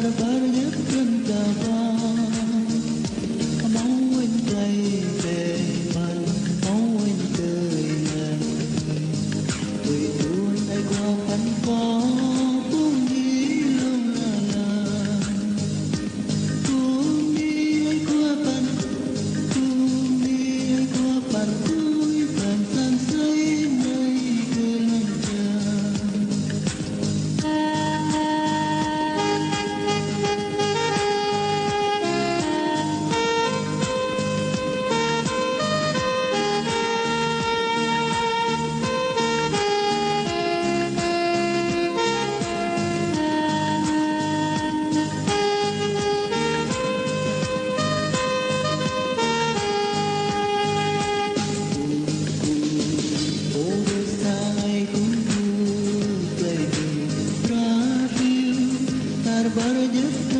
out of برد في